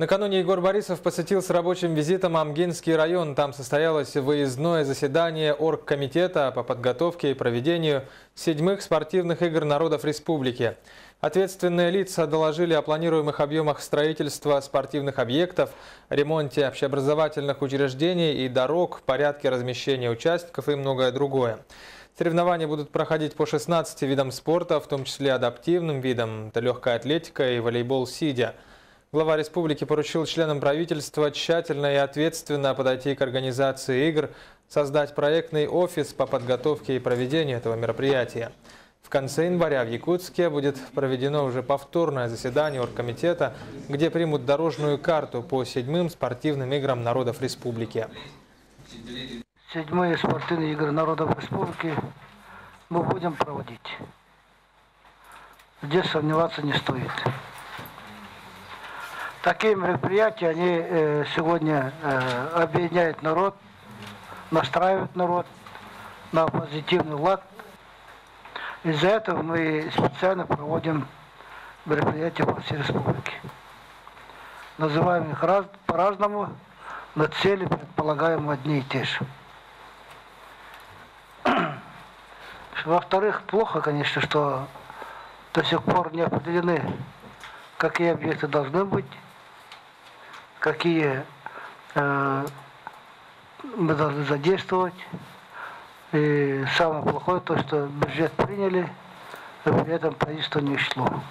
Накануне Егор Борисов посетил с рабочим визитом Амгинский район. Там состоялось выездное заседание оргкомитета по подготовке и проведению седьмых спортивных игр народов республики. Ответственные лица доложили о планируемых объемах строительства спортивных объектов, ремонте общеобразовательных учреждений и дорог, порядке размещения участков и многое другое. Соревнования будут проходить по 16 видам спорта, в том числе адаптивным видам, это легкая атлетика и волейбол сидя. Глава республики поручил членам правительства тщательно и ответственно подойти к организации игр, создать проектный офис по подготовке и проведению этого мероприятия. В конце января в Якутске будет проведено уже повторное заседание оргкомитета, где примут дорожную карту по седьмым спортивным играм народов республики. Седьмые спортивные игры народов республики мы будем проводить. Здесь сомневаться не стоит. Такие мероприятия, они э, сегодня э, объединяют народ, настраивают народ на позитивный лад. Из-за этого мы специально проводим мероприятия по всей республике. Называем их раз, по-разному, но цели предполагаем одни и те же. Во-вторых, плохо, конечно, что до сих пор не определены, какие объекты должны быть, какие э, мы должны задействовать. И самое плохое то, что бюджет приняли, но при этом правительство не шло.